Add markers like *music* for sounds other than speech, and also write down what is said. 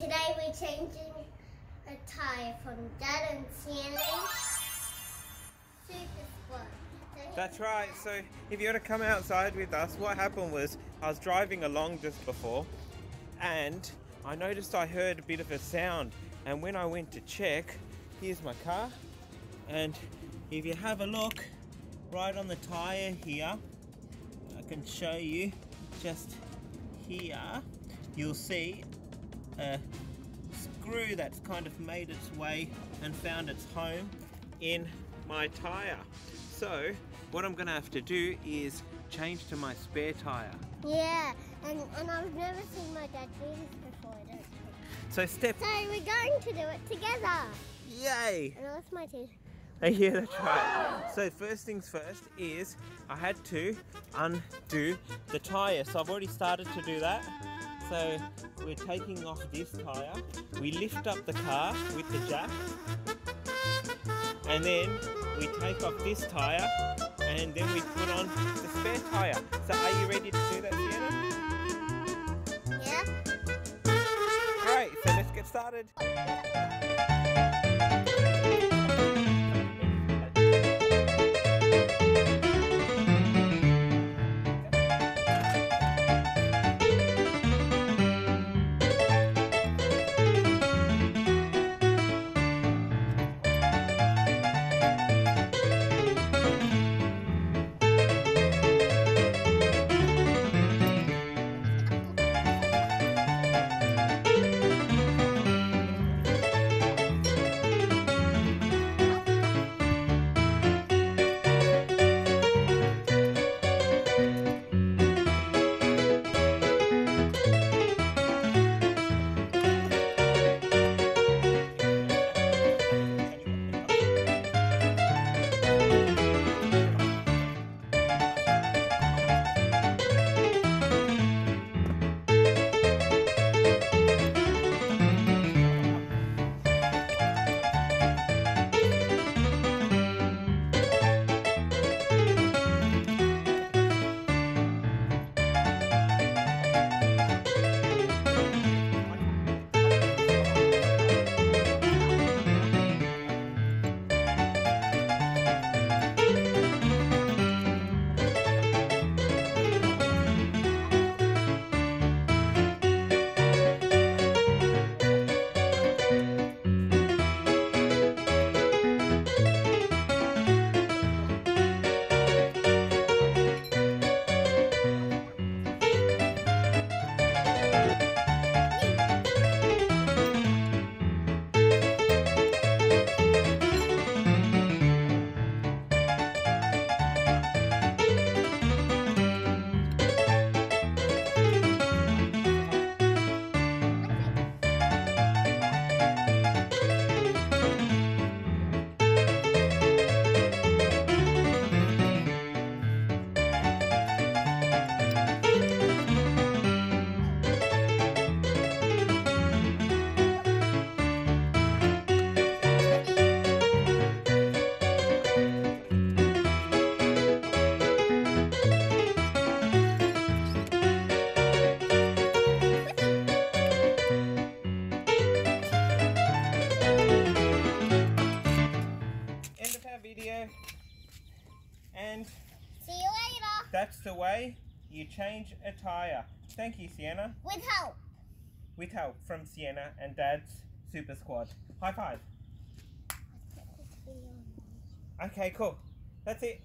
Today we're changing a tyre from Dad and Squad. That's right. So if you want to come outside with us, what happened was I was driving along just before and I noticed I heard a bit of a sound. And when I went to check, here's my car. And if you have a look right on the tire here, I can show you just here, you'll see a screw that's kind of made its way and found its home in my tire. So what I'm gonna have to do is change to my spare tire. Yeah, and, and I've never seen my dad do this before, I don't think. So step, So we're going to do it together. yay! And that's my teeth. *laughs* Yeah, that's right. So first things first is I had to undo the tire. So I've already started to do that. So we're taking off this tire. We lift up the car with the jack. And then we take off this tire and then we put on the spare tire. So are you ready to do that, Sienna? Yeah? Great, so let's get started. And See you later. that's the way you change a tire. Thank you, Sienna. With help. With help from Sienna and Dad's Super Squad. High five. Okay, cool. That's it.